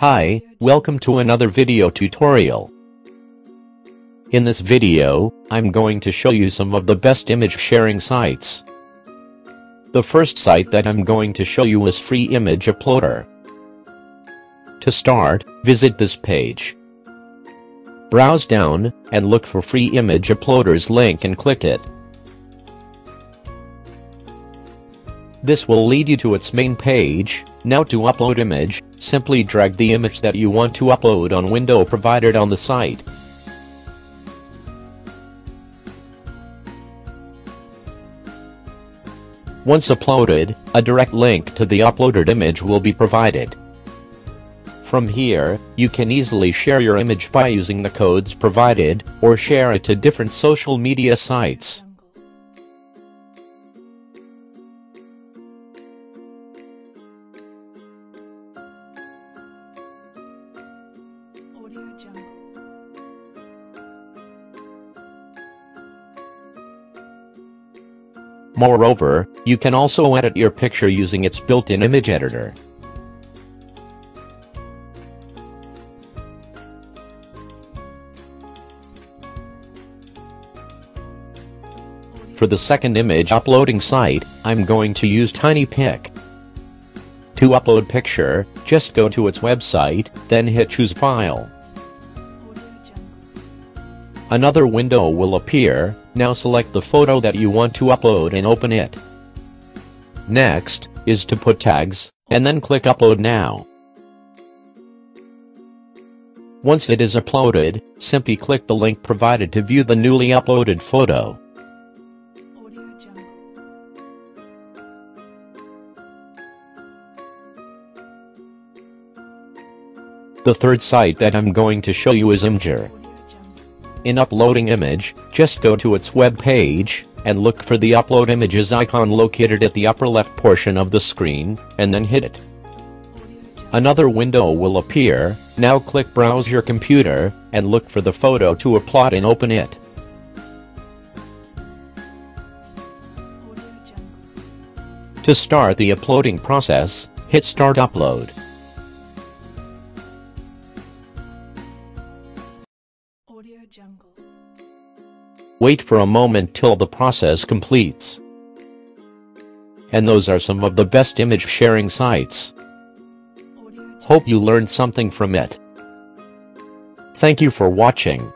Hi, welcome to another video tutorial. In this video, I'm going to show you some of the best image sharing sites. The first site that I'm going to show you is Free Image Uploader. To start, visit this page. Browse down, and look for Free Image Uploaders link and click it. This will lead you to its main page. Now to upload image, simply drag the image that you want to upload on window provided on the site. Once uploaded, a direct link to the uploaded image will be provided. From here, you can easily share your image by using the codes provided, or share it to different social media sites. Audio Jungle. Moreover, you can also edit your picture using its built-in image editor. For the second image uploading site, I'm going to use TinyPic. To upload picture, just go to its website, then hit choose file. Another window will appear, now select the photo that you want to upload and open it. Next, is to put tags, and then click upload now. Once it is uploaded, simply click the link provided to view the newly uploaded photo. The third site that I'm going to show you is Imgur. In uploading image, just go to its web page, and look for the upload images icon located at the upper left portion of the screen, and then hit it. Another window will appear, now click browse your computer, and look for the photo to upload and open it. To start the uploading process, hit start upload. Jungle. Wait for a moment till the process completes. And those are some of the best image sharing sites. Hope you learned something from it. Thank you for watching.